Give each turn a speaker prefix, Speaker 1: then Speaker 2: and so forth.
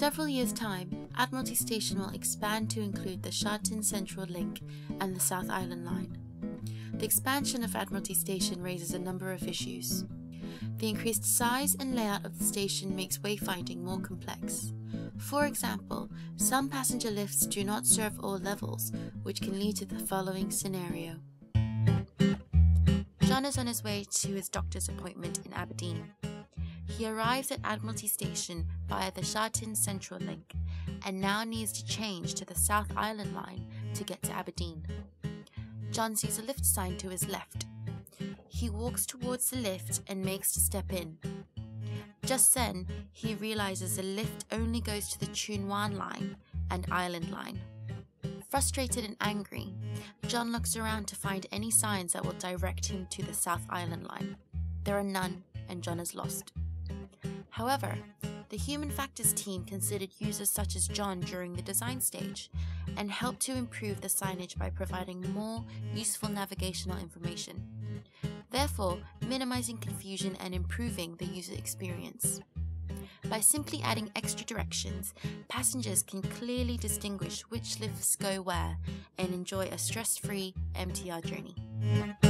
Speaker 1: several years' time, Admiralty Station will expand to include the Sha Central Link and the South Island Line. The expansion of Admiralty Station raises a number of issues. The increased size and layout of the station makes wayfinding more complex. For example, some passenger lifts do not serve all levels, which can lead to the following scenario. John is on his way to his doctor's appointment in Aberdeen. He arrives at Admiralty Station via the Sha Tin Central Link and now needs to change to the South Island line to get to Aberdeen. John sees a lift sign to his left. He walks towards the lift and makes to step in. Just then, he realizes the lift only goes to the Tsuen Wan line and Island line. Frustrated and angry, John looks around to find any signs that will direct him to the South Island line. There are none, and John is lost. However, the Human Factors team considered users such as John during the design stage and helped to improve the signage by providing more useful navigational information, therefore minimizing confusion and improving the user experience. By simply adding extra directions, passengers can clearly distinguish which lifts go where and enjoy a stress free MTR journey.